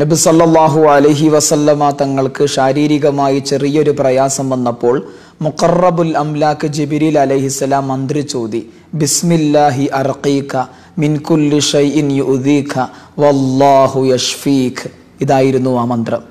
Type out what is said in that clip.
നബി സല്ലല്ലാഹു അലൈഹി വസല്ലമ തങ്ങൾക്ക് ശാരീരികമായി ചെറിയൊരു പ്രയാസം വന്നപ്പോൾ മുഖറബുൽ അംലാക്ക് ജിബിരിൽ അലൈഹിസ്സലാം മന്ത്രിച്ചോതി ബിസ്മില്ലാഹി അർഖീക മിൻ കുല്ലി ഷൈഇൻ യുദീക വല്ലാഹു യഷ്ഫീഖ് ഇതായിരുന്നു ആ മന്ത്രം.